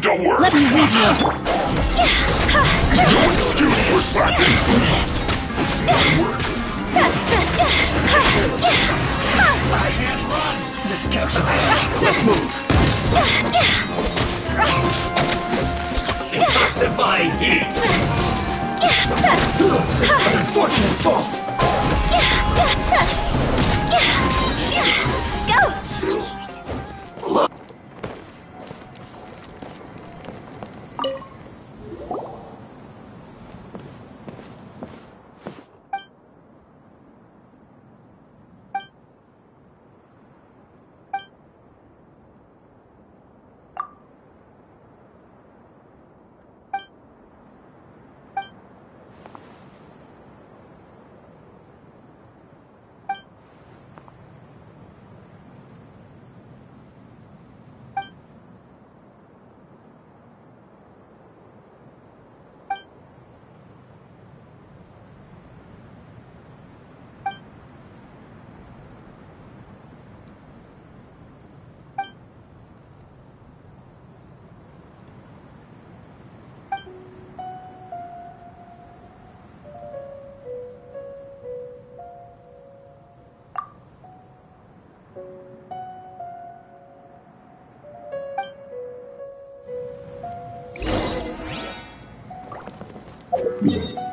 Time to work! Let me lead you. No excuse for slacking! I can't run! This calculation. Let's move. Detoxifying heat! An unfortunate fault! Yeah.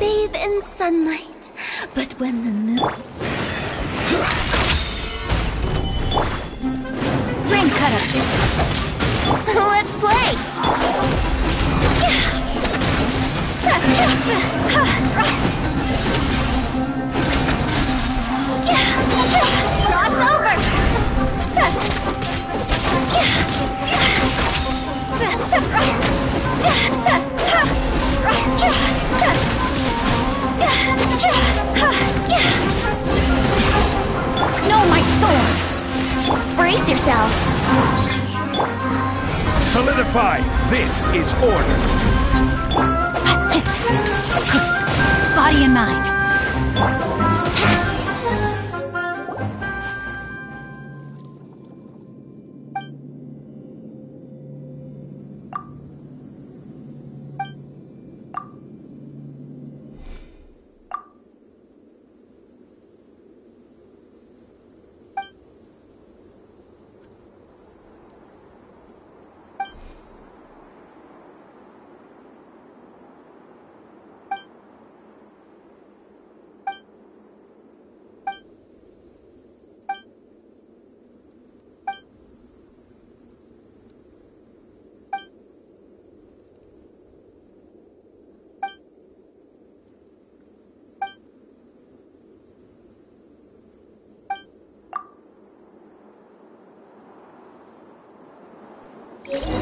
bathe in sunlight. But when the moon... Rain up. Let's play! Yeah, That's over! Is order! Wouldn't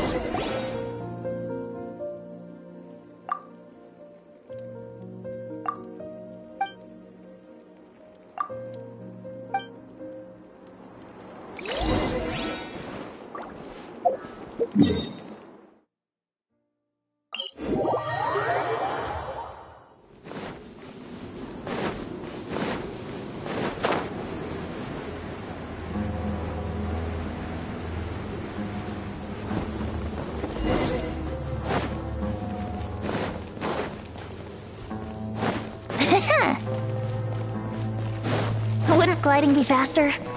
gliding be faster?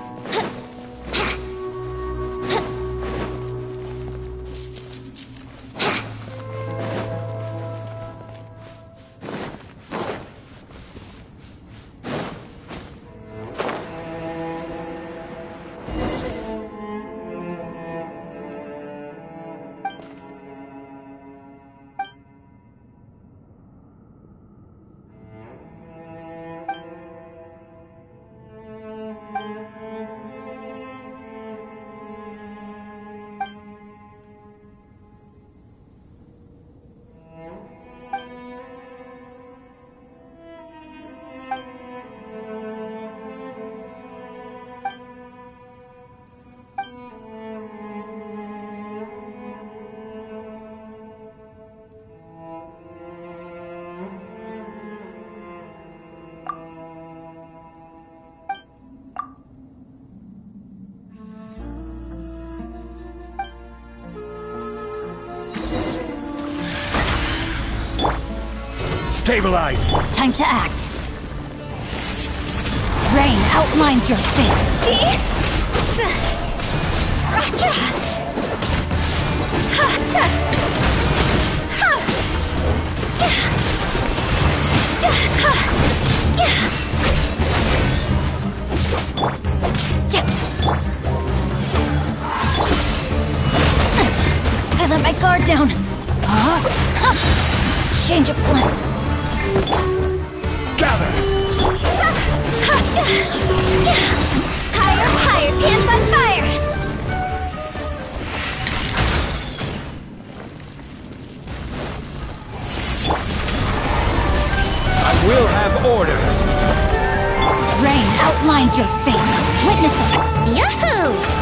Stabilize! Time to act. Rain outlines your fate. I let my guard down. Huh? Change of plan. Higher, higher, pants on fire! I will have order! Rain outlines your fate. Witness it. Yahoo!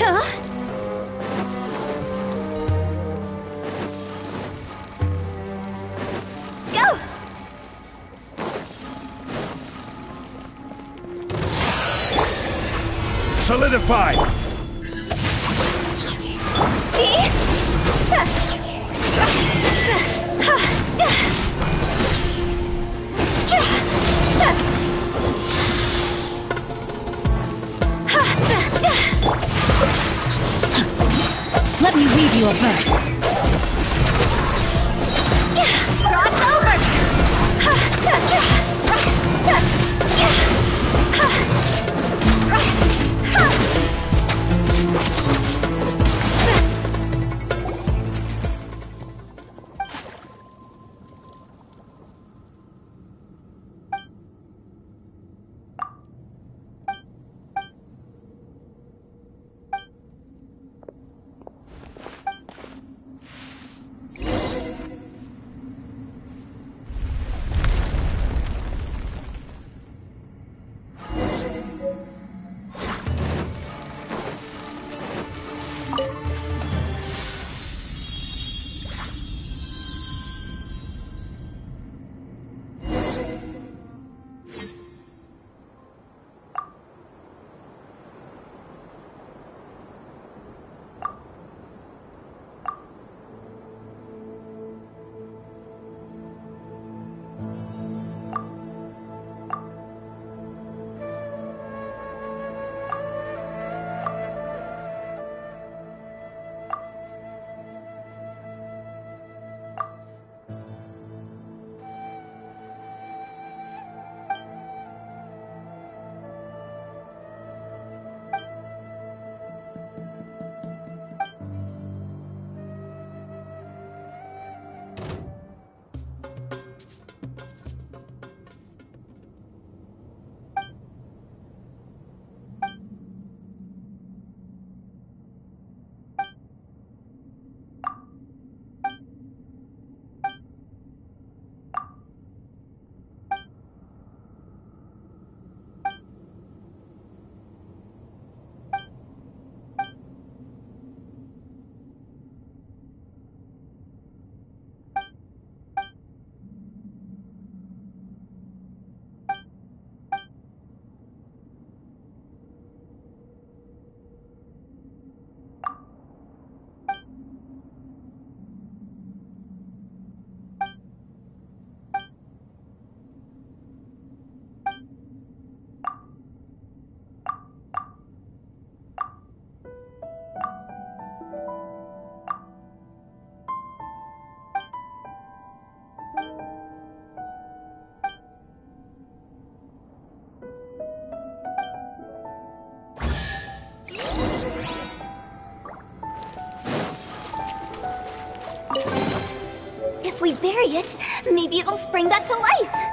Go! Solidify! Read you a verse. If we bury it, maybe it'll spring back to life.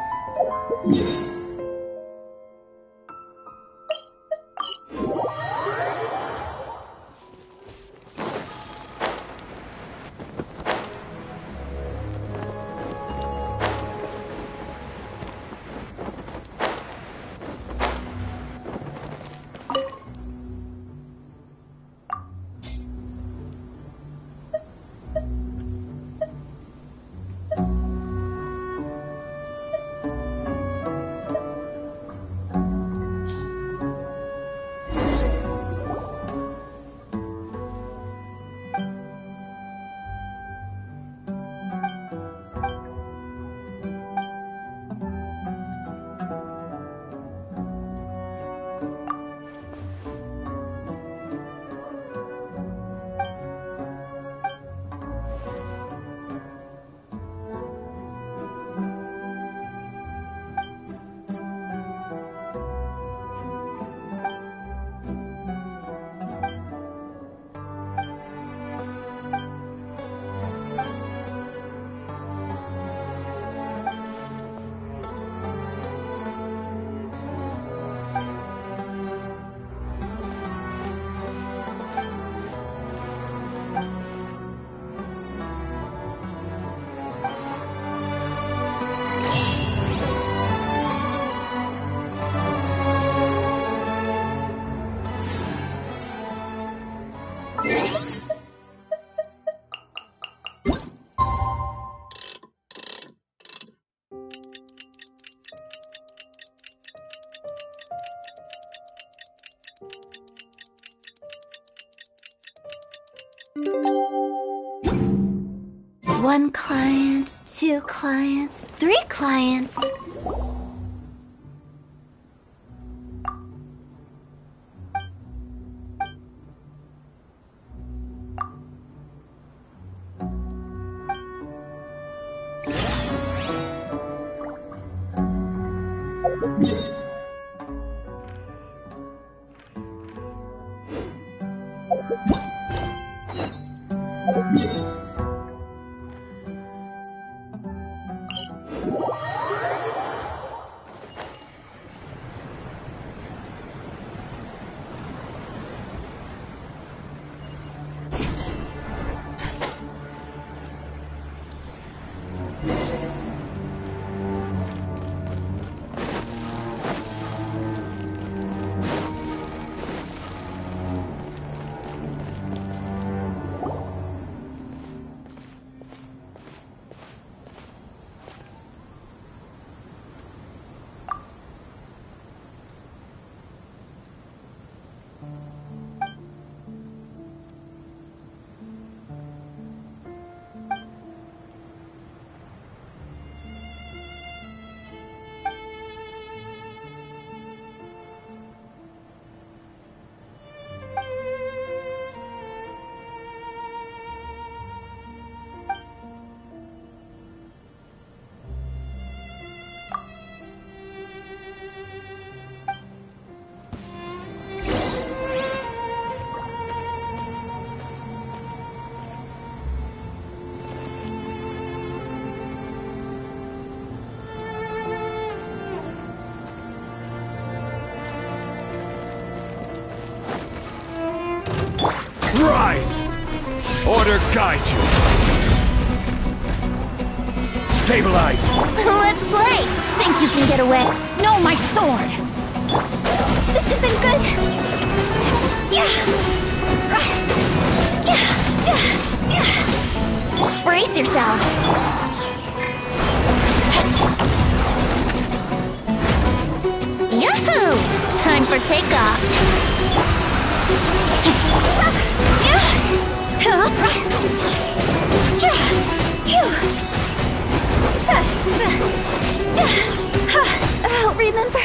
One client, two clients, three clients. Rise! Order guide you! Stabilize! Let's play! Think you can get away? No, my sword! This isn't good! Yeah! Brace yourself. Yahoo! Time for takeoff! Remember